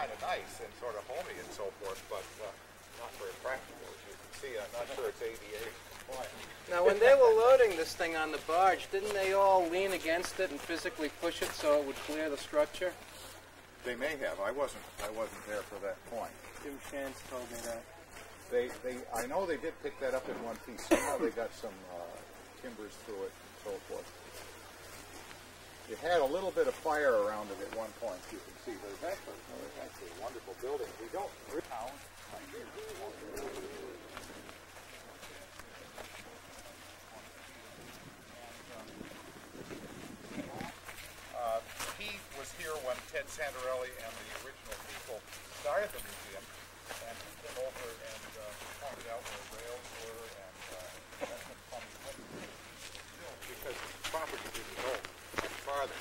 kind of nice and sort of homey and so forth, but uh, not very practical, as you can see. I'm not sure it's ADA compliant. Now, when they were loading this thing on the barge, didn't they all lean against it and physically push it so it would clear the structure? They may have. I wasn't. I wasn't there for that point. Jim Chance told me that. They, they. I know they did pick that up in one piece. Somehow they got some uh, timbers through it and so forth. It had a little bit of fire around it at one point. You can see there's actually, there's actually a wonderful building. We don't. Here. Uh, he was here when Ted Santarelli and the original people started the museum, and he came over and uh, pointed out where rails were and uh, that's some funny things. Still, because the property didn't go much farther.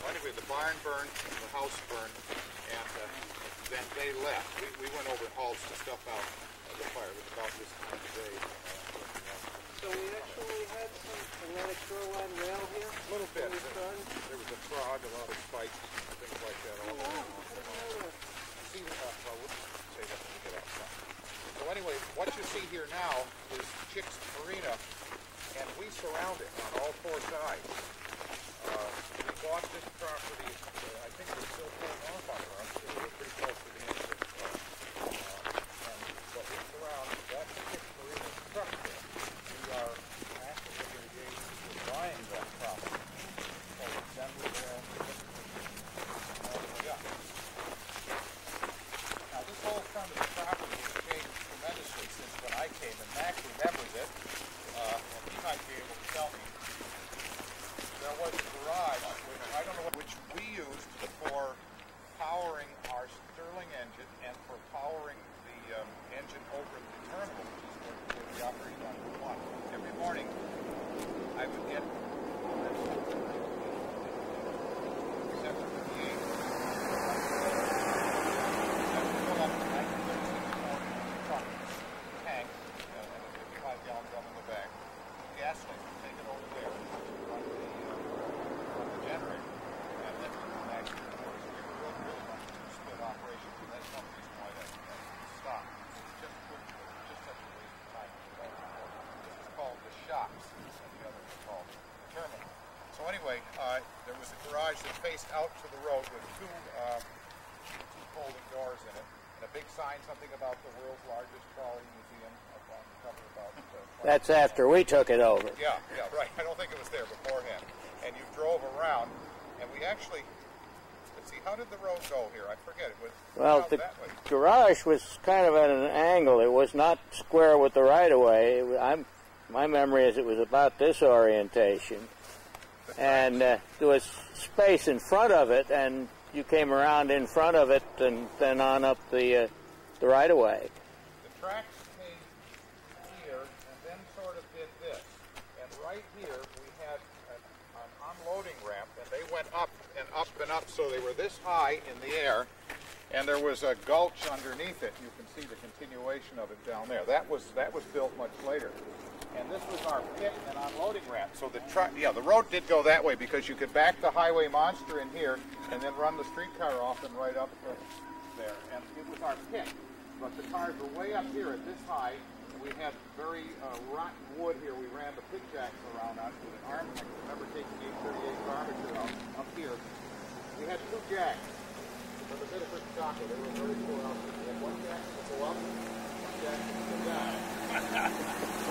Well, anyway, the barn burned, and the house burned, and uh, then they left. We, we went over and hauled some stuff out of the fire. It was about this time of day. Uh. So we actually had some Atlantic Shore Line rail here? a little bit. When we? There was a frog, a lot of spikes, things like that. All Oh, wow. over. I didn't know that. See, uh, well, we'll say that when we get outside. So anyway, what you see here now is Chicks Marina, and we surround it on all four sides. Uh, bought this property, uh, I think we're still paying off on it, aren't we? We're pretty close to the end of it. Uh, uh, and, but we surround, that's Chicks Marina structure. We are actively engaged in buying that property. So then we will, all the way up. Now, this whole front of the property has changed tremendously since when I came, and Mac remembers it, uh, and he might be able to tell me. There was a garage, which I don't know, what- which we used for powering our Stirling engine and for powering the um, engine over at the terminal, which is where, where we operate on Route One. Every morning, I would get except for the eight. So anyway, uh, there was a garage that faced out to the road with two two folding doors in it, and a big sign, something about the world's largest trolley museum up on the cover about. Uh, That's after we took it over. Yeah, yeah, right. I don't think it was there beforehand. And you drove around, and we actually. Let's see, how did the road go here? I forget. It was Well, the that way. garage was kind of at an angle. It was not square with the right of way. I'm, my memory is it was about this orientation. And uh, there was space in front of it, and you came around in front of it and then on up the, uh, the right of way. The tracks came here and then sort of did this. And right here we had an, an unloading ramp, and they went up and up and up, so they were this high in the air. And there was a gulch underneath it. You can see the continuation of it down there. That was that was built much later. And this was our pit and unloading ramp. So the truck, yeah, the road did go that way because you could back the highway monster in here and then run the streetcar off and right up there. And it was our pit. But the cars were way up here at this height. We had very uh, rotten wood here. We ran the pit jacks around on with an arm. I remember taking 838 armature out up here. We had two jacks for the Biddeford Saco. They were very cool. We had one jack to go up, one jack to go down.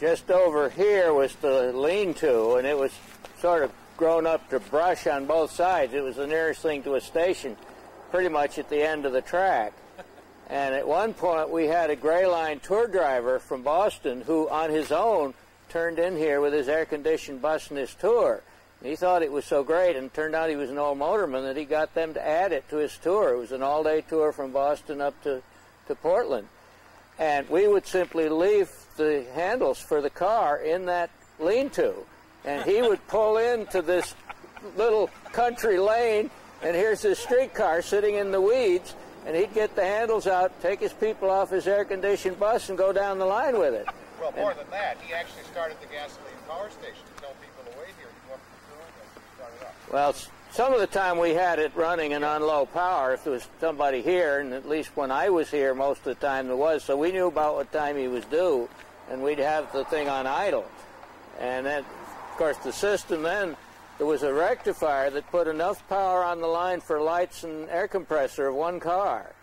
Just over here was the lean-to, and it was sort of grown up to brush on both sides. It was the nearest thing to a station, pretty much at the end of the track. And at one point, we had a Gray Line tour driver from Boston who, on his own, turned in here with his air-conditioned bus and his tour. He thought it was so great, and turned out he was an old motorman that he got them to add it to his tour. It was an all-day tour from Boston up to, to Portland. And we would simply leave the handles for the car in that lean-to, and he would pull into this little country lane, and here's this streetcar sitting in the weeds, and he'd get the handles out, take his people off his air-conditioned bus, and go down the line with it. Well, more than that, he actually started the gasoline power station to tell people to wait here. He go up to the door and up. Well, some of the time we had it running and on low power if there was somebody here, and at least when I was here, most of the time there was. So we knew about what time he was due, and we'd have the thing on idle. And then, course, the system then, there was a rectifier that put enough power on the line for lights and air compressor of one car.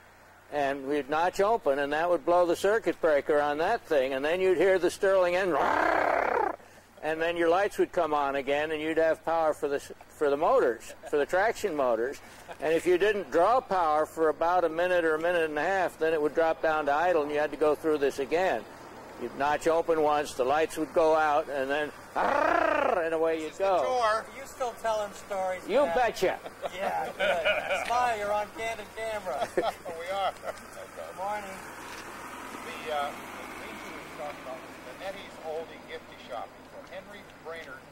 And we'd notch open, and that would blow the circuit breaker on that thing, and then you'd hear the Stirling end, and then your lights would come on again, and you'd have power for the for the motors, for the traction motors. And if you didn't draw power for about a minute or a minute and a half, then it would drop down to idle, and you had to go through this again. You'd notch open once, the lights would go out, and then and away you'd The go. door. You still telling stories? You Pat? betcha. Yeah, good. Smile, you're on candid camera. we are. Good morning. The uh, the lean-to we was talking about was the Nettie's Oldie Gifty Shop. So Henry Brainerd's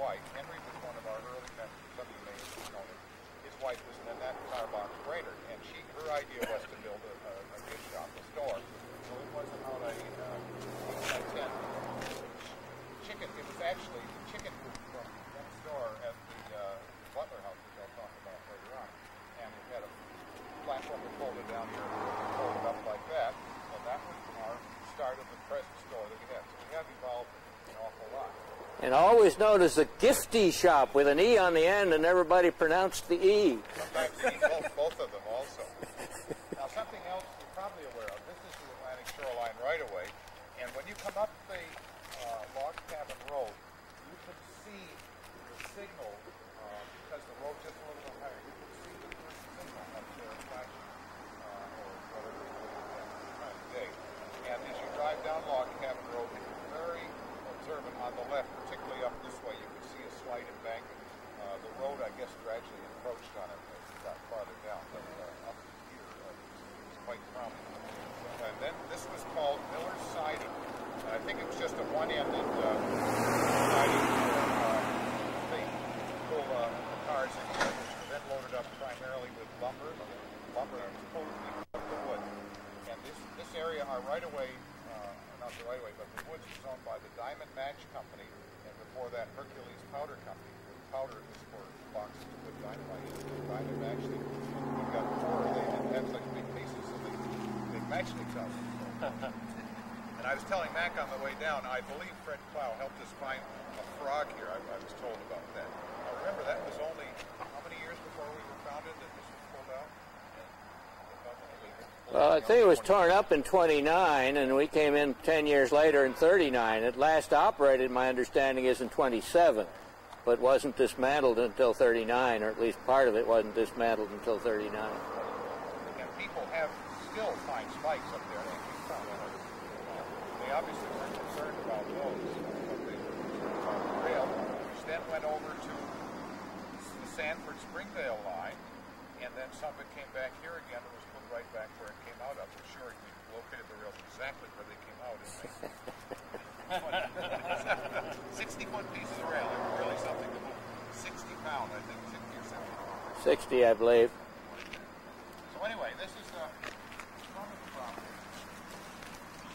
wife, Henry was one of our early members. Some of you may have known him. His wife was Nanette Carbox Brainerd, and she her idea was to build a, a, a gift shop, a store. So it wasn't about a uh, eight by ten chicken. It was actually the chicken coop from next door at the uh, Butler House, which I'll talk about later on. And it had a platform that folded down here, folded up like that. And that was our start of the present store that we have. So we have evolved an awful lot. And always known as the Gifty Shop with an E on the end, and everybody pronounced the E. Both, both of them also. Now, something else you're probably aware of. This is the Atlantic Shore Line right away. And when you come up the uh, log cabin road, you can see the signal, uh, because the road's just a little bit higher, you can see the first signal up there flashing, uh, or whatever it is at the time of day. And as you drive down Log Cabin Road, if you're very observant on the left, particularly up this way, you can see a slight embankment. Uh, the road, I guess, gradually encroached on it as it got farther down, but uh, up here uh, it was quite prominent. And then this was called Miller's Siding. And I think it was just a one-ended uh, siding for uh, they pull uh, the cars in here, which were then loaded up primarily with lumber. Lumber that was totally cut the wood. And this this area, our right of way, uh, not the right of way, but the woods was owned by the Diamond Match Company, and before that Hercules Powder Company. The powder was for boxes to put dynamite in. Diamond Match, they, we've got four. They didn't have such big pieces, so they they matched each other. So. And I was telling Mac on the way down, I believe Fred Plow helped us find a frog here. I, I was told about that. Now remember, that was only how many years before we were founded that this was pulled out? Well, I think it was torn up in 29, and we came in 10 years later in 39. It last operated, my understanding, is in 27, but wasn't dismantled until 39, or at least part of it wasn't dismantled until 39. And still find spikes up there. They keep finding them. They obviously weren't concerned about those, but they were concerned about the rail, which then went over to the Sanford Springvale line, and then some of it came back here again and was put right back where it came out of. For sure, we located the rails exactly where they came out. In 60 foot pieces of rail. They were really something to move. 60 pound, I think, 60 or 70 60. I believe. So anyway, this is uh, some of the property.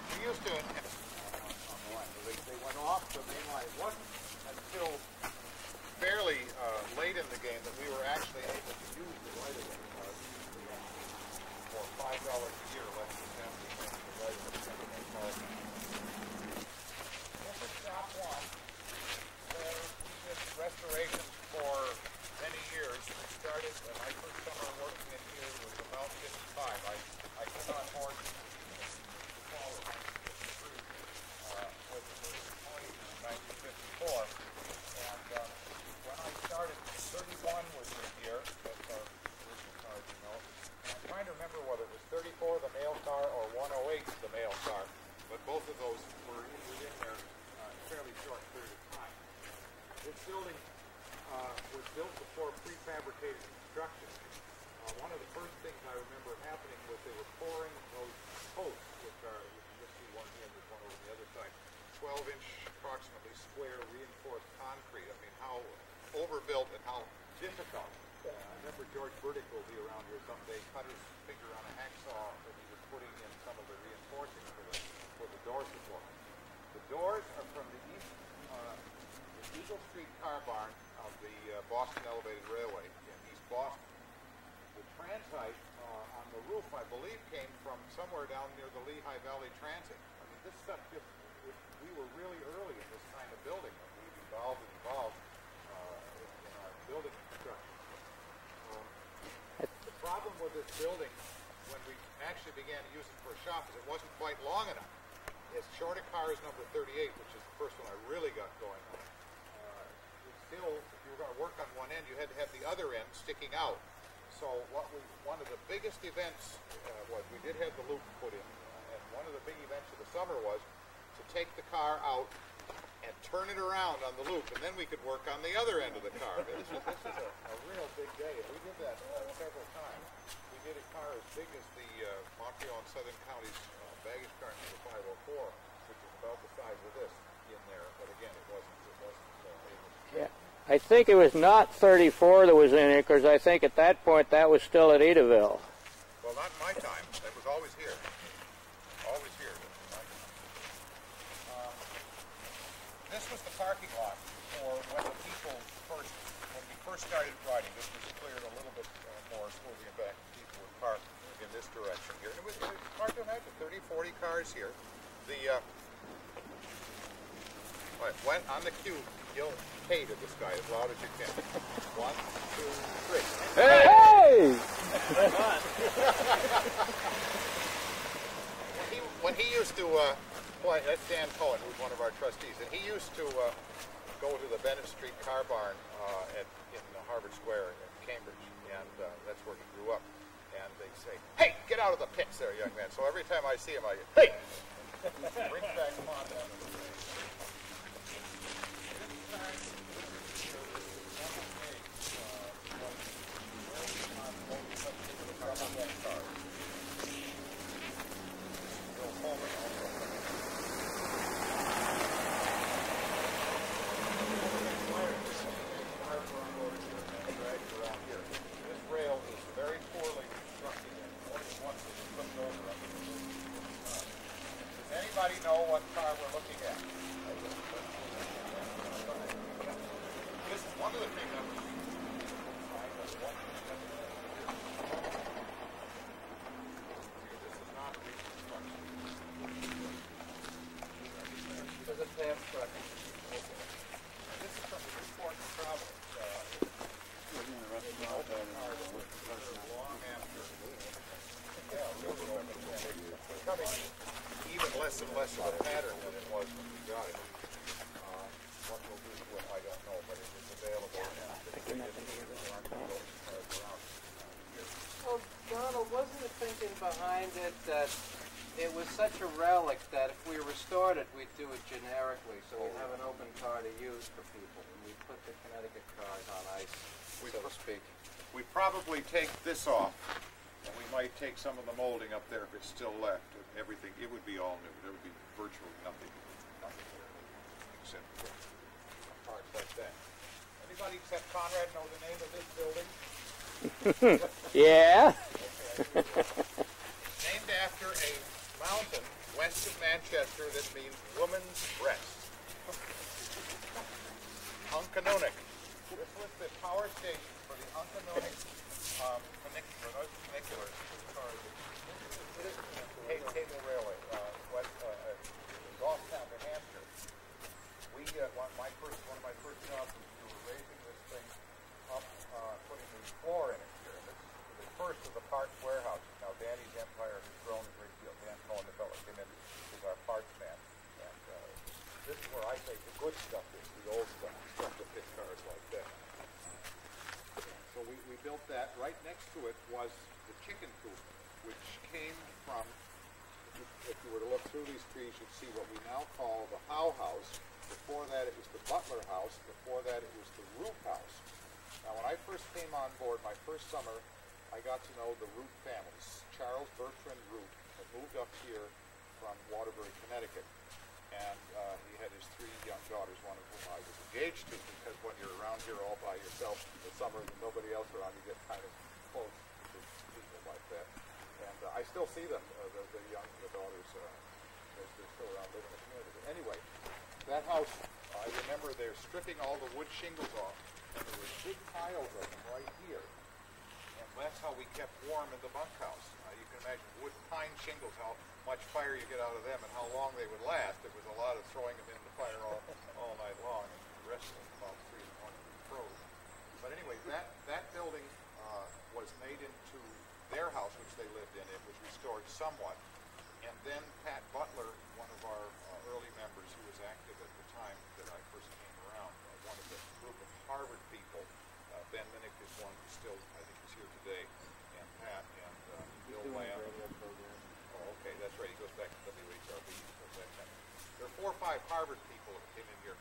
We used to, line, they, went off the main line. It wasn't until fairly uh, late in the game that we were actually able to use the right of way. Uh, for five dollars a year, less than ten percent of the right of way. This is shop one, where we did restorations for many years. We started, when I first started working in here, was about 55. I, I came on board in the fall of 1953 uh, with the first employees in 1954. And uh, when I started, 31 was the year, that's our original car, you know. And I'm trying to remember whether it was 34, the mail car, or 108, the mail car. But both of those were in, within their uh, fairly short period of time. This building uh, was built before prefabricated construction. Uh, one of the first things I remember happening was they were pouring those posts, which are, you can just see one here, there's one over the other side. Twelve inch approximately square reinforced concrete. I mean, how overbuilt and how difficult. Uh, I remember George Burdick will be around here someday, cut his finger on a hacksaw when he was putting in some of the reinforcing for the, for the door support. The doors are from the east, uh, the Eagle Street car barn of the uh, Boston Elevated Railway in East Boston. The transite uh, on the roof, I believe, came from somewhere down near the Lehigh Valley Transit. I mean, this stuff just, we were really early in this of building. We've evolved and evolved uh, in our building construction. Um, the problem with this building, when we actually began to use it for a shop, is it wasn't quite long enough. As short a car as number 38, which is the first one I really got going on, uh, still, if you were going to work on one end, you had to have the other end sticking out. So what we, one of the biggest events uh, was, we did have the loop put in, uh, and one of the big events of the summer was to take the car out and turn it around on the loop, and then we could work on the other end of the car. This is, this is a, a real big day, we did that uh, several times. We did a car as big as the uh, Montreal and Southern Counties uh, baggage car number 504, which is about the size of this in there, but again, it wasn't, it wasn't uh, Yeah. I think it was not 34 that was in it because I think at that point that was still at Edaville. Well, not in my time. That was always here. Always here. Um, this was the parking lot for when the people first, when we first started riding. This was cleared a little bit uh, more smoothly back. People would park in this direction here. And it was, it was to imagine 30, 40 cars here. The uh, when on the cue, yell K to this guy as loud as you can. One, two, three. Hey! when he, when he used to uh, that's Dan Cohen, who's one of our trustees, and he used to uh, go to the Bennett Street Car Barn uh, at, in Harvard Square in Cambridge, and uh, that's where he grew up. And they say, "Hey, get out of the pits, there, young man." So every time I see him, I hey, bring back him on down. This rail is very poorly constructed and only once it was flipped over. I think it was- Does anybody know what car we're looking at? This is one of the big numbers. This is not reconstruction. There's a tab truck. This is from the Newport Travel. uh, long after. Yeah, really open. And it's becoming even less and less of a pattern than it was when we got it. Uh, What we'll do to it, I don't know, but it is available. and Well, Donald, wasn't the thinking behind it that it was such a relic that if we restored it, we'd do it generically, so we'd have an open car to use for people, and we'd put the Connecticut cars on ice, We so to speak. We'd probably take this off, and we might take some of the molding up there if it's still left, and everything, it would be all new. There would be virtually nothing, nothing there, except for parts like that. Anybody except Conrad know the name of this building? Yeah? Named after a mountain west of Manchester that means woman's breast. Uncanoonuc. This was the power station for the Uncanoonuc um, funicular, those funiculars. Sorry, the cable railway, uh, west, uh, uh, Goffstown, New Hampshire. We, uh, my first, one of my first jobs was we were raising this thing up, uh, putting the floor in it here. This is the first of the parts warehouse. Now Danny's empire has grown a great deal. Dan Cohen, the fellow, came in as our parts man. And, uh, this is where I say the good stuff is, the old stuff, stuff that fits cars like that. So we, we built that. Right next to it was the chicken coop, which came from, if you were to look you'd see what we now call the Howe House. Before that, it was the Butler House. Before that, it was the Root House. Now, when I first came on board, my first summer, I got to know the Root families. Charles Bertrand Root had moved up here from Waterbury, Connecticut. And uh, he had his three young daughters, one of whom I was engaged to, because when you're around here all by yourself in the summer and nobody else around, you get kind of close to people like that. And uh, I still see them, uh, the, the young the daughters, uh, they're, they're still around living in the community. But anyway, that house, I remember they're stripping all the wood shingles off, and there were big piles of them right here. And that's how we kept warm in the bunkhouse. Uh, you can imagine wood pine shingles, how much fire you get out of them and how long they would last. It was a lot of throwing them in the fire all, all night long and resting about three in the morning froze. But anyway, that, that building uh, was made into their house, which they lived in. It was restored somewhat. And then Pat Butler, one of our uh, early members who was active at the time that I first came around, uh, one of the group of Harvard people, uh, Ben Minnick is one who still, I think, is here today, and Pat and uh, Bill Lamb. Oh, okay, that's right. He goes back to WHRB. There are four or five Harvard people that came in here,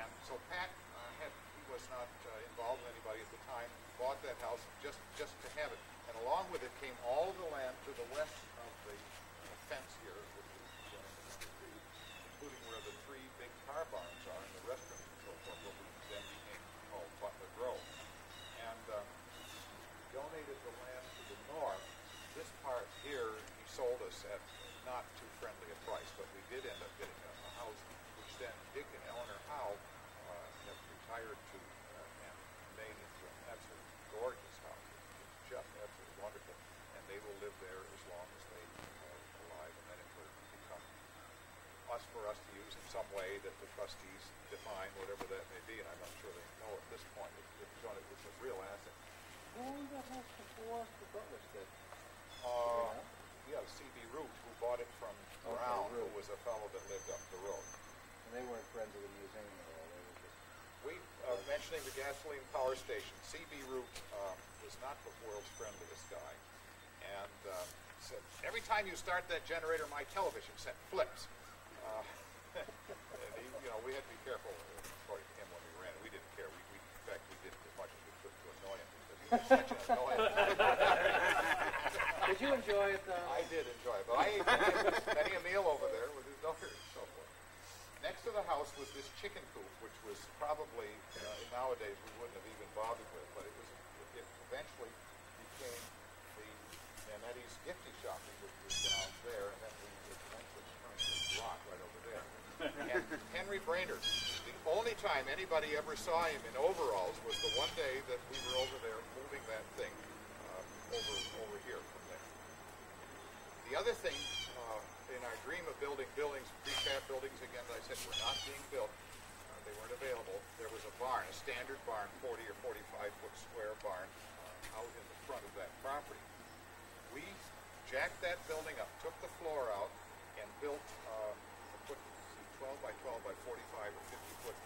and so Pat uh, had he was not uh, involved with anybody at the time. Bought that house just just to have it, and along with it came all the land to the west of the uh, fence here, is uh, including where the three big car barns are and the restaurant and so forth, what we then became called Butler Grove. And uh, donated the land to the north. This part here, he sold us at not too friendly a price, but we did end up getting a, a house, which then Dick and Eleanor Howe uh, have retired to uh, and made into an absolutely gorgeous house. It's just absolutely wonderful. And they will live there as long as they are alive, and then it will become us for us to use in some way that the trustees define, whatever that may be, and I'm not sure they know at this point. It, it's, it's a real asset. Who that house before the Butlers did? Uh, yeah, C.B. Root, who bought it from Okay, Brown, who Root. was a fellow that lived up the road. And they weren't friends of the museum at all. They were just. We, uh, mentioning the gasoline power station, C.B. Root um, was not the world's friendliest guy. And um, said, every time you start that generator, my television set flips. Uh, and he, you know, we had to be careful, uh, according to him, when we ran it. We didn't care. We, we, in fact, we did it as much as we could to annoy him because he was such an annoyance. Did you enjoy it, Don? I did enjoy it, but I ate many a meal over there with his daughter and so forth. Next to the house was this chicken coop, which was probably uh, nowadays we wouldn't have even bothered with, but it was it eventually became the Nanetti's Gifty Shopping, which was down there, and then we eventually turned rock right over there. And Henry Brainerd, the only time anybody ever saw him in overalls was the one day that we were over there moving that thing uh, over over here from there. The other thing, uh, in our dream of building buildings, prefab buildings, again, as I said, were not being built. Uh, they weren't available. There was a barn, a standard barn, 40 or 45 foot square barn, uh, out in the front of that property. We jacked that building up, took the floor out, and built, uh, put see, 12 by 12 by 45 or 50 foot.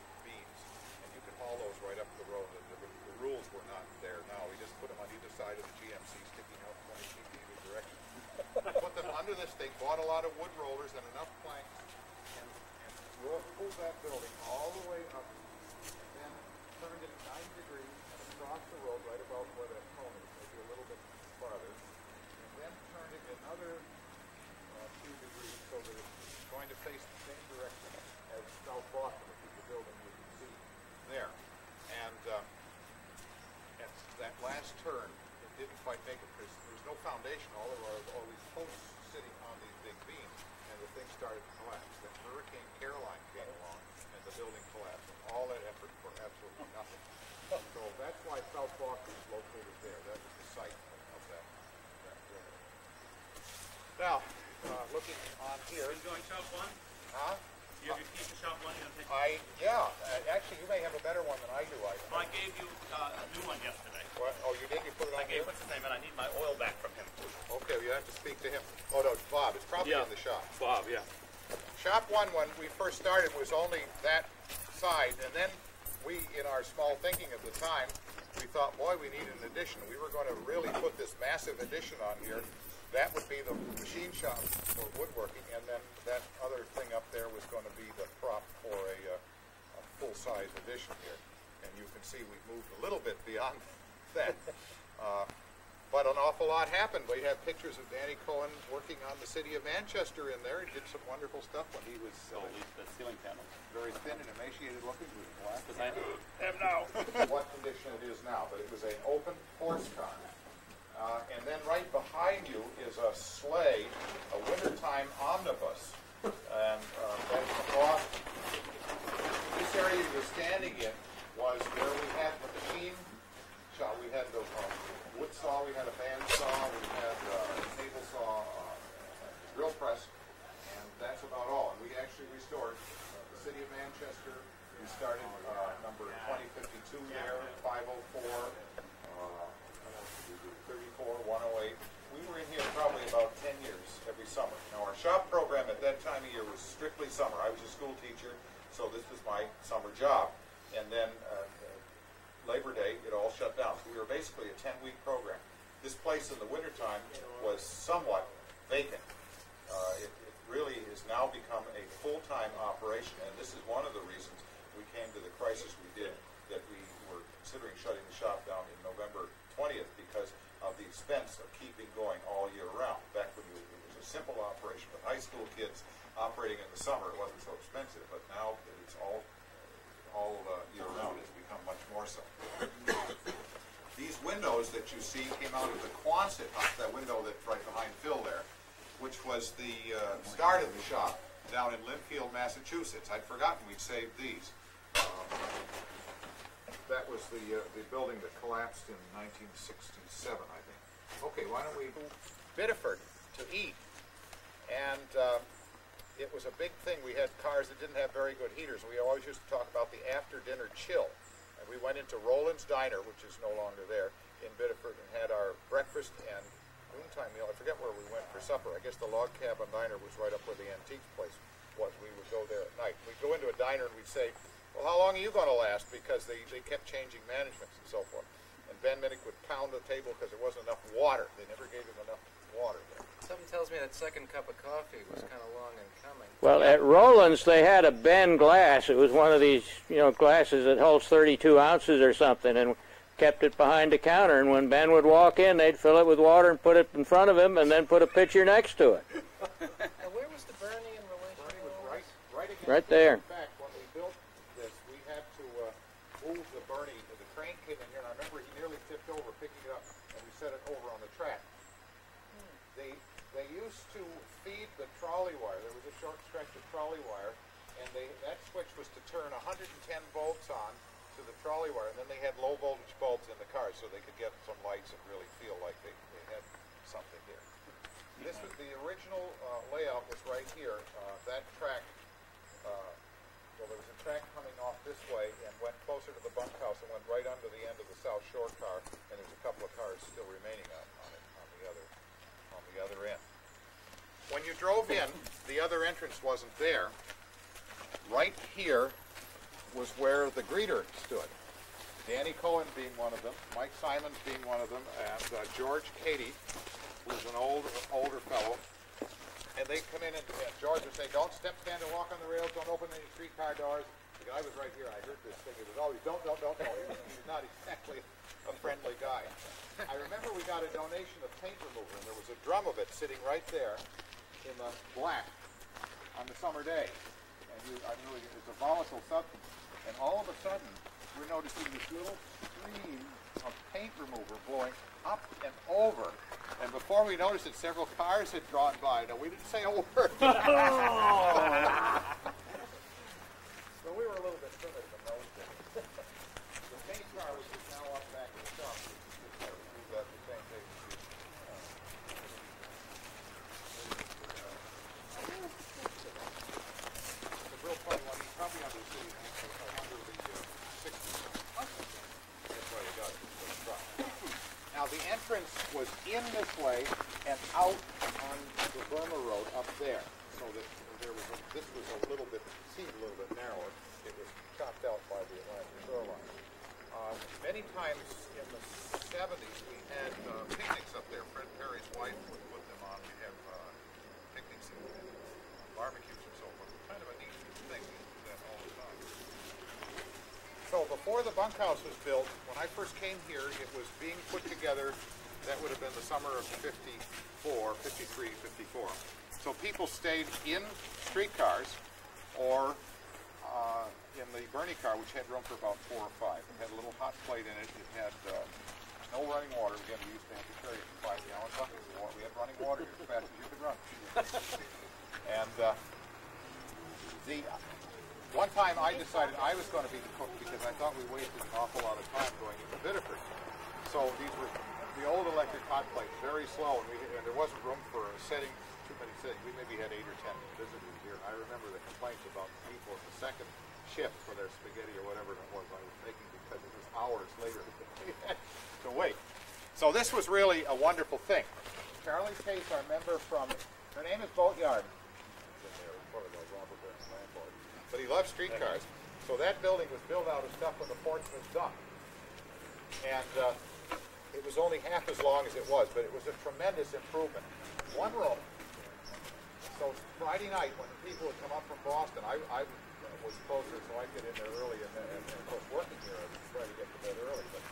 Those right up the road. The, the, the rules were not there now. We just put them on either side of the GMC sticking out 20 feet in either direction put them under this thing, bought a lot of wood rollers and enough planks, and, and pulled that building all the way up, and then turned it 90 degrees and across the road right about where that cone is, maybe a little bit farther, and then turned it another uh, few degrees so that it's going to face the same direction as South Boston, which is the building you can see there. And uh, at that last turn, it didn't quite make it because there was no foundation. All there were all these posts sitting on these big beams, and the thing started to collapse. Then Hurricane Caroline came along, and the building collapsed. And all that effort for absolutely nothing. So that's why South Boston is located there. That was the site of, of that, that building. Now, uh, looking on here, Enjoying shop one? huh? You have your shop one, you gonna take? I yeah. Uh, actually, you may have a better one than I do. I. Well, I gave you uh, a new one yesterday. What? Oh, you did. You put it on I gave, here? what's his name, and I need my oil back from him. Okay, you have to speak to him. Oh no, it's Bob. It's probably Yeah. in the shop. Bob, yeah. Shop one, when we first started, was only that side, and then we, in our small thinking at the time, we thought, boy, we need an addition. We were going to really put this massive addition on here. That would be the machine shop for woodworking, and then that other thing up there was going to be the prop for a, uh, a full-size addition here. And you can see we've moved a little bit beyond that. Uh, but an awful lot happened. We have pictures of Danny Cohen working on the city of Manchester in there. He did some wonderful stuff when he was uh, So at least the ceiling panels. very thin and emaciated looking with black Because I am now. what condition it is now, but it was an open horse car. Uh, and then right behind you is a sleigh, a wintertime omnibus. And uh, that's this area you're standing in was where we had the machine shop. We had the um, wood saw, we had a band saw, we had uh, a table saw, uh, drill press, and that's about all. And we actually restored uh, the city of Manchester. We started uh, number 2052 there, 504, uh, what else did we do? 34, 108. We were in here probably about 10 years every summer. Now, our shop program at that time of year was strictly summer. I was a school teacher, so this was my summer job. And then uh, Labor Day, it all shut down. So we were basically a 10-week program. This place in the wintertime was somewhat vacant. Uh, it, it really has now become a full-time operation, and this is one of the reasons we came to the crisis we did, that we were considering shutting the shop down in November 20th because of the expense of keeping going all year round. Back when it was a simple operation with high school kids operating in the summer, it wasn't so expensive, but now that it's all all uh, year round has become much more so. These windows that you see came out of the Quonset house, that window that's right behind Phil there, which was the uh, start of the shop down in Lynnfield, Massachusetts. I'd forgotten we'd saved these. Um, was the uh, the building that collapsed in 1967, I think. Okay, why don't we Biddeford to eat, and. Uh, it was a big thing. We had cars that didn't have very good heaters. We always used to talk about the after dinner chill. And we went into Roland's Diner, which is no longer there, in Biddeford, and had our breakfast and noontime meal. I forget where we went for supper. I guess the log cabin diner was right up where the antique place was. We would go there at night. We'd go into a diner and we'd say, Well, how long are you going to last? Because they, they kept changing managements and so forth. And Ben Minnick would pound the table because there wasn't enough water. They never gave him enough water there. Something tells me that second cup of coffee was kind of long in coming. Well, at Roland's, they had a Ben glass. It was one of these, you know, glasses that holds 32 ounces or something, and kept it behind the counter. And when Ben would walk in, they'd fill it with water and put it in front of him, and then put a pitcher next to it. Now, where was the Birney in relation Birney to was all right, right Right there. In fact, when we built this, we had to uh, move the Birney. The crane came in here, and I remember he nearly tipped over picking it up, and we set it over on the track. They they used to feed the trolley wire. There was a short stretch of trolley wire, and they that switch was to turn 110 volts on to the trolley wire, and then they had low voltage bulbs in the car, so they could get some lights and really feel like they, they had something here. This was the original uh, layout was right here. Uh, that track, uh, well, there was a track coming off this way and went closer to the bunkhouse and went right under the end of the South Shore car, and there's a couple of cars still remaining on, on it on the other on the other end. When you drove in, the other entrance wasn't there. Right here was where the greeter stood. Danny Cohen being one of them, Mike Simons being one of them, and uh, George Cady, who's an old, older fellow. And they come in and, and George would say, "Don't step, stand, and walk on the rails. Don't open any streetcar doors." The guy was right here. I heard this thing. It was always, "Don't, don't, don't, don't." He was, he was not exactly a friendly guy. I remember we got a donation of paint remover, and there was a drum of it sitting right there in the black on the summer day. And you, I knew it was a volatile substance. And all of a sudden, we're noticing this little stream of paint remover blowing up and over. And before we noticed it, several cars had drawn by. Now, we didn't say a word. so we were a little bit primitive in those days. the paint car, which is now up back in the shop, we moved that the same day. It's a real funny one. He's probably under the city, uh, under the uh, 60s. That's why he got it. for the truck. Now, the entrance was in this way and out on the Burma Road up there. So that there was a, this was a little bit, seemed a little bit narrower. It was chopped out by the Atlantic Shore Line. Uh, many times in the 70s, we had uh, picnics up there. Fred Perry's wife would put them on. We'd have uh, picnics and, and barbecues and so forth. Kind of a neat thing. That all the time. So before the bunkhouse was built, when I first came here, it was being put together that would have been the summer of 54, 53, 54. So people stayed in streetcars or uh, in the Birney car, which had room for about four or five. It had a little hot plate in it. It had uh, no running water. Again, we used to have to carry it five gallon buckets. of water. We had running water as fast as you could run. and uh, the one time I decided I was going to be the cook because I thought we wasted an awful lot of time going into Biddeford. So these were the old electric hot plates, very slow, and, we, and there wasn't room for a setting, too many settings. We maybe had eight or ten visitors here, I remember the complaints about people at the second shift for their spaghetti or whatever it was I was making because it was hours later to wait. So this was really a wonderful thing. Charlie Case, our member from, her name is Boatyard. But he loved streetcars. So that building was built out of stuff when the Portsmouth dump. And uh, it was only half as long as it was, but it was a tremendous improvement. One room. So Friday night, when the people would come up from Boston, I, I was closer, so I'd get in there early, and, and, and of course working here, I would try to get to bed early. But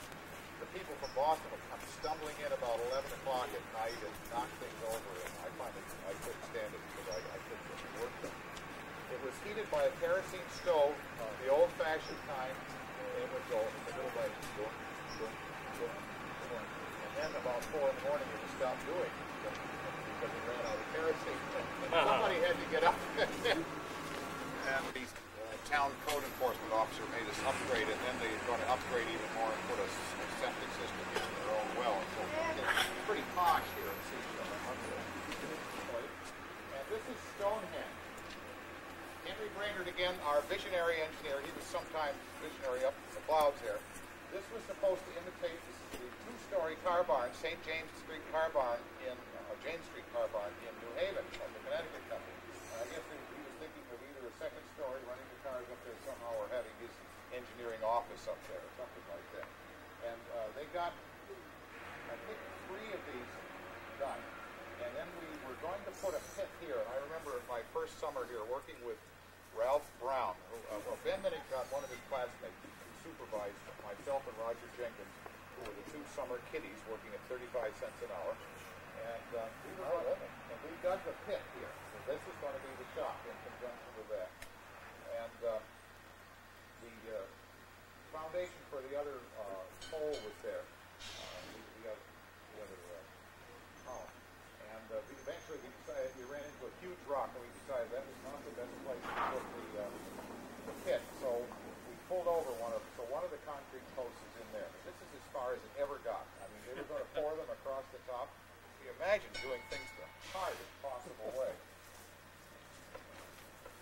the people from Boston would come stumbling in about 11 o'clock at night and knock things over, and I finally I couldn't stand it because I, I couldn't get work. It was heated by a kerosene stove, uh, the old-fashioned kind, and it would go in the middle boom, boom, boom. And then about four in the morning, it would stop doing because it ran out of kerosene. Somebody had to get up. and the uh, town code enforcement officer made us upgrade and then they were going to upgrade even more and put a, a septic system in their own well. And so it's pretty posh here in Cecil. And this is Stonehenge. Henry Brainerd again, our visionary engineer. He was sometimes visionary up in the clouds there. This was supposed to imitate the two-story car barn, St. James Street car barn in uh, James Street car barn in New Haven of the Connecticut Company. And I guess he, he was thinking of either a second story, running the cars up there somehow, or having his engineering office up there, or something like that. And uh, they got, I think, three of these done. And then we were going to put a pit here. And I remember my first summer here working with Ralph Brown. Who, uh, well, Ben Minnick got one of his classmates who supervised myself and Roger Jenkins, who were the two summer kiddies working at 35 cents an hour. And uh, we were going and we dug the pit here. So this is going to be the shop in conjunction with that. And uh, the uh, foundation for the other uh, pole was there. Uh, the, the other, the other uh, column. And uh, we eventually we decided we ran into a huge rock, and we decided that was not the best place to put the, uh, the pit. So we pulled over one of so one of the concrete posts is in there. This is as far as it ever got. I mean, they were going to pour them across the top. Can you imagine doing things the hardest possible way?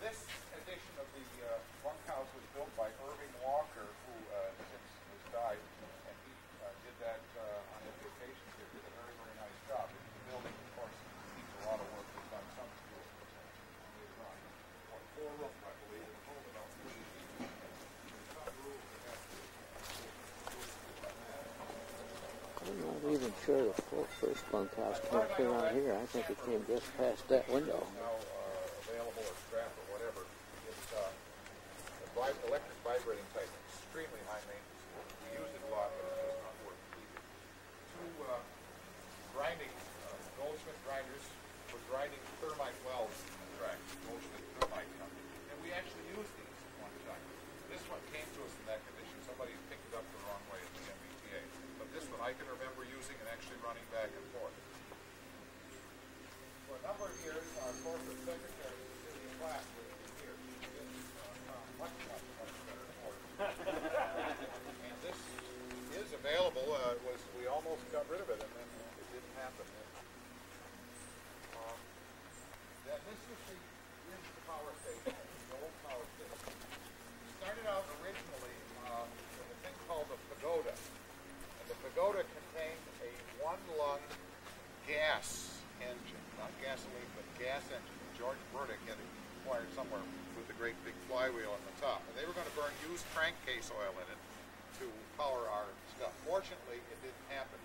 This edition of the uh, bunkhouse was built by Irving Walker, who uh, since has died, and he uh, did that uh, on his vacations here. Did a very, very nice job. The building, of course, needs a lot of work. It's on some schools. It's on what, four rooms, I believe, and hold about three. Some rules that have to I'm not even sure the first bunkhouse came clear out here. I think it came just past that window. now uh, available or scrapped or whatever. It's uh, a vib- electric vibrating type, extremely high maintenance. We use it a lot, but it does not work easy. Two uh, grinding, uh, Goldschmidt grinders for grinding thermite welds in the track, Goldschmidt Thermite Company. And we actually used these one time. This one came to us in that condition. Somebody picked it up the wrong way at the MBTA. But this one I can remember using and actually running back and forth. For a number of years, our corporate secretary, Cecilia Platt, was here. She did uh, much, much, much better and this is available. Uh, was we almost got rid of it, and then it didn't happen. Um, then this is the here's the power station, the old power station. It started out originally uh, with a thing called the pagoda. And the pagoda contained a one-lung gas engine, not gasoline, but gas engine George Burdick had acquired somewhere with the great big flywheel on the top. And they were going to burn used crankcase oil in it to power our stuff. Fortunately, it didn't happen.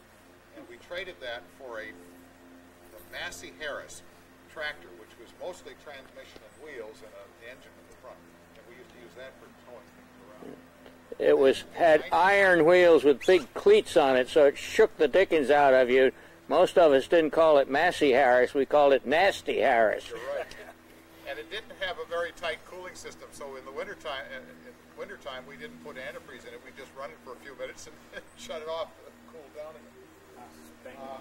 And we traded that for a the Massey Harris tractor, which was mostly transmission and wheels and an engine in the front. And we used to use that for towing things around. It was had iron wheels with big cleats on it, so it shook the dickens out of you. Most of us didn't call it Massey Harris; we called it Nasty Harris. You're right. And it didn't have a very tight cooling system, so in the wintertime, in in wintertime, we didn't put antifreeze in it. We just run it for a few minutes and shut it off to cool down again. Uh,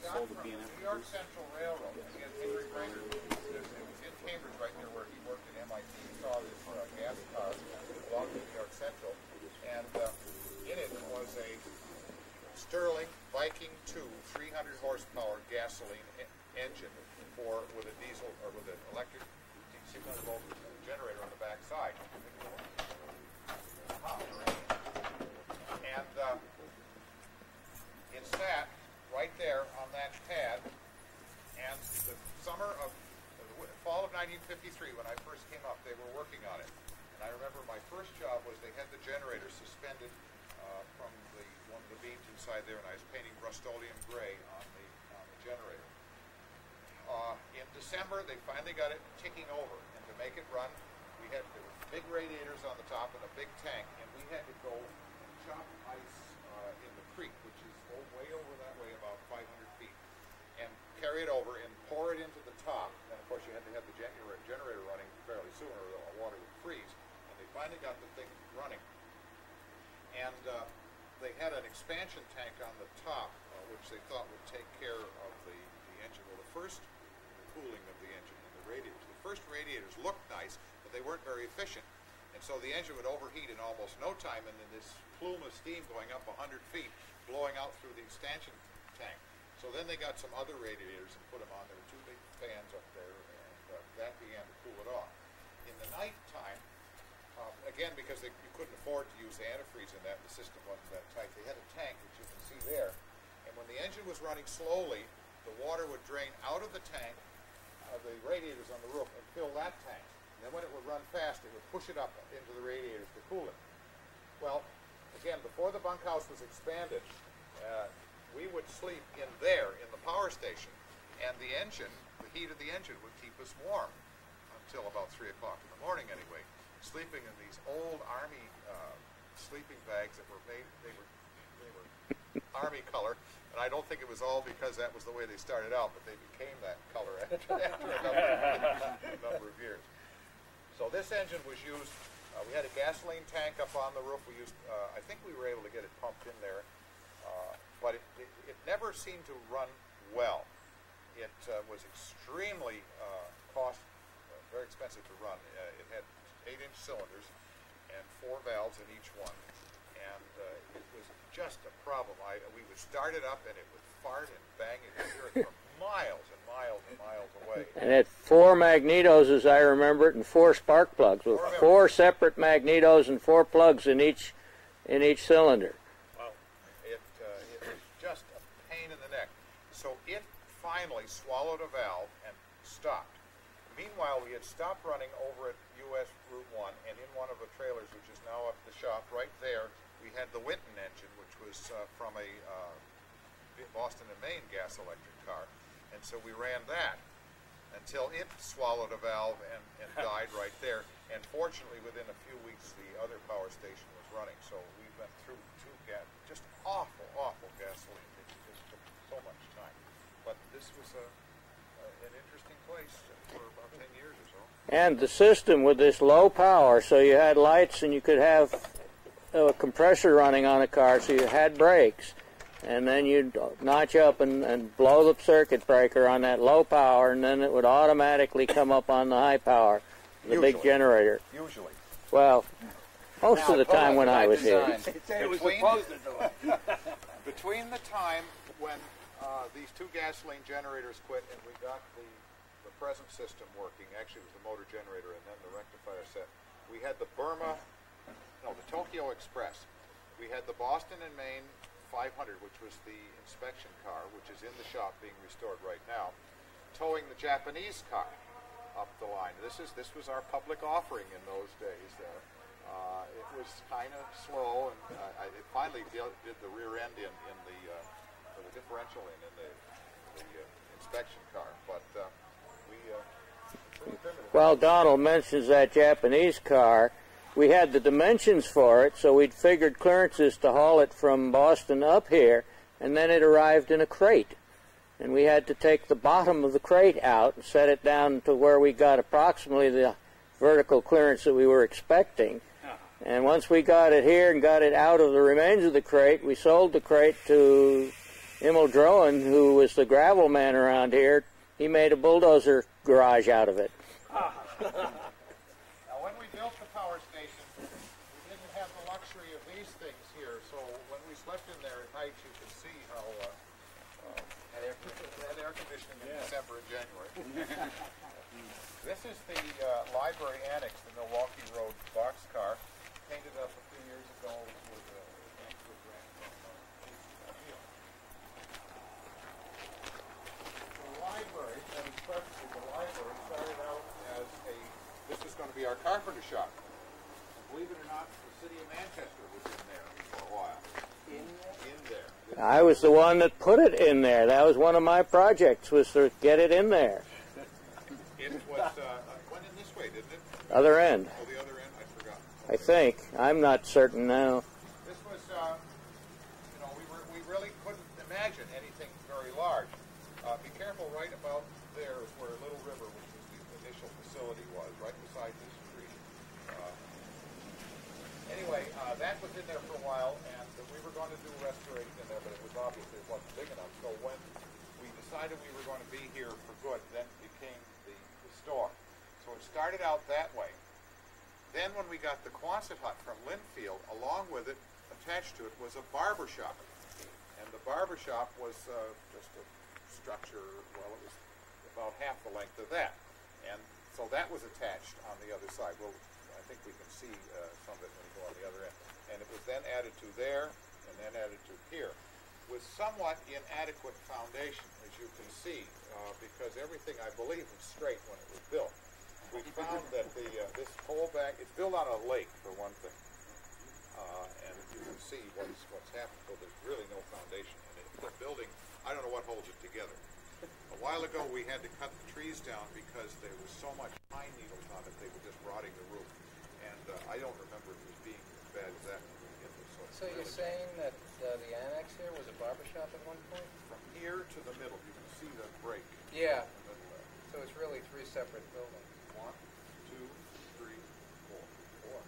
we got from New York Central Railroad, we had Henry Rader, it was in Cambridge right near where he worked at MIT, he saw this uh, gas car belonging to New York Central, and uh, in it was a Sterling Viking 2 300 horsepower gasoline e- engine for with a diesel or with an electric 600 volt generator on the back side. And uh, it sat right there on that pad. And the summer of the fall of 1953, when I first came up, they were working on it. And I remember my first job was they had the generator suspended uh, from the one of the beams inside there, and I was painting Rust-Oleum gray on the on the generator. Uh, in December, they finally got it ticking over, and to make it run, we had there were big radiators on the top and a big tank, and we had to go and chop ice uh, in the creek, which is oh, way over that way, about 500 feet, and carry it over and pour it into the top. And of course, you had to have the generator, generator running fairly soon, or the water would freeze. And they finally got the thing running, and uh, they had an expansion tank on the top, uh, which they thought would take care of the, the engine. Well, the first cooling of the engine and the radiators. The first radiators looked nice, but they weren't very efficient. And so the engine would overheat in almost no time, and then this plume of steam going up 100 feet, blowing out through the expansion tank. So then they got some other radiators and put them on. There were two big fans up there, and uh, that began to cool it off. In the night time, uh, again, because they, you couldn't afford to use antifreeze in that, the system wasn't that tight. They had a tank, which you can see there, and when the engine was running slowly, the water would drain out of the tank, uh, the radiators on the roof, and fill that tank. And then when it would run fast, it would push it up into the radiators to cool it. Well, again, before the bunkhouse was expanded, uh, we would sleep in there in the power station, and the engine, the heat of the engine would keep us warm until about three o'clock in the morning, anyway. Sleeping in these old army uh, sleeping bags that were made, they were they were army color, and I don't think it was all because that was the way they started out, but they became that color after, after a, number, a number of years. So this engine was used. Uh, we had a gasoline tank up on the roof. We used. Uh, I think we were able to get it pumped in there, but it, it, it never seemed to run well. It uh, was extremely uh, cost, uh, very expensive to run. Uh, it had eight-inch cylinders and four valves in each one, and uh, it was just a problem. I we would start it up and it would fart and bang. Could hear it from miles and miles and miles away. And it had four magnetos, as I remember it, and four spark plugs with Four four separate magnetos and four plugs in each in each cylinder. It, uh, it was just a pain in the neck. So it finally swallowed a valve and stopped. Meanwhile, we had stopped running over at US Route 1, and in one of the trailers, which is now up the shop, right there, we had the Winton engine, which was uh, from a uh, Boston and Maine gas electric car. And so we ran that until it swallowed a valve and, and died right there. And fortunately, within a few weeks, the other power station was running. So we went through two gas, just awful, awful gasoline. It just took so much time. But this was a, a, an interesting place for about 10 years or so. And the system with this low power, so you had lights and you could have a compressor running on a car, so you had brakes. And then you'd notch up and, and blow the circuit breaker on that low power, and then it would automatically come up on the high power, the big generator. Usually. Well, most of the time when I was here. Between, between the time when uh, these two gasoline generators quit and we got the, the present system working, actually it was the motor generator and then the rectifier set, we had the Burma, no, the Tokyo Express. We had the Boston and Maine 500, which was the inspection car, which is in the shop being restored right now, towing the Japanese car up the line. This is this was our public offering in those days. Uh, uh, it was kind of slow, and uh, I, it finally did, did the rear end in in the uh, the differential in in the the uh, inspection car. But uh, we uh, pretty primitive. While Donald mentions that Japanese car, we had the dimensions for it, so we'd figured clearances to haul it from Boston up here, and then it arrived in a crate. And we had to take the bottom of the crate out and set it down to where we got approximately the vertical clearance that we were expecting. And once we got it here and got it out of the remains of the crate, we sold the crate to Emil Droen, who was the gravel man around here. He made a bulldozer garage out of it. Now, when we built the power station, we didn't have the luxury of these things here, so when we slept in there at night, you could see how, uh, uh, had air conditioning, had air conditioning in December and January. This is the uh, library annex, the Milwaukee Road boxcar, painted up a few years ago with a thanks to a grant from uh, Neil. The library, and especially the library, started out as a, this is going to be our carpenter shop. And believe it or not, the city of Manchester was in there for a while. In there? In there. I was the one that put it in there. That was one of my projects was to get it in there. It was, uh, went in this way, didn't it? Other end, Oh, the other end? I forgot. I think. I'm not certain now. This was, uh, you know, we were, we really couldn't imagine anything very large. Uh, be careful right about there is where a Little River, was the initial facility was, right beside this tree. Uh, Anyway, uh, that was in there for a while, and we were going to do restoration in there, but it was obviously it wasn't big enough. So when we decided we were going to be here for good, then became the, the store. So it started out that way. Then when we got the Quonset hut from Linfield, along with it, attached to it was a barber shop. And the barber shop was uh, just a structure, well, it was about half the length of that. And so that was attached on the other side. Well, I think we can see uh, some of it when you go on the other end. And it was then added to there, and then added to here, with somewhat inadequate foundation, as you can see, uh, because everything, I believe, was straight when it was built. We found that the, uh, this whole back, it's built on a lake, for one thing. Uh, and you can see what's, what's happened, so there's really no foundation in it. The building, I don't know what holds it together. A while ago, we had to cut the trees down because there was so much pine needles on it, they were just rotting the roof. And uh, I don't remember it was being as bad as that when we hit this. So you're saying that uh, the annex here was a barber shop at one point? From here to the middle, you can see the break. Yeah. in the. So it's really three separate buildings. One, two, three, four. Four.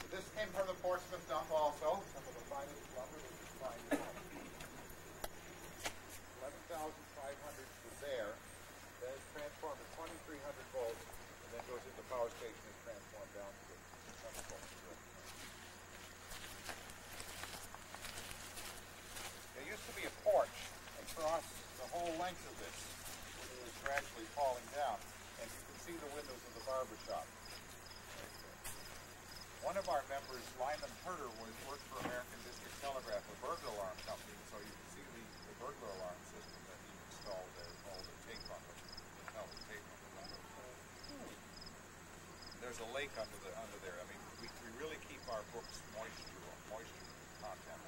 So this came from the Portsmouth dump also, some of the finest lumber that you find. Eleven thousand five hundred was there, then it's transformed to twenty-three hundred volts, and then goes into the power station and transformed down to the volts. There used to be a porch across the whole length of this, when it was gradually falling down, and you can see the windows of the barber shop. One of our members, Lyman Herder, was worked for American District Telegraph, a burglar alarm company, so you can see the, the burglar alarm system that he installed there, all the tape on the, the tell the tape on the windows. There's a lake under the, under there, I mean, we, we really keep our books moisture, moisture content.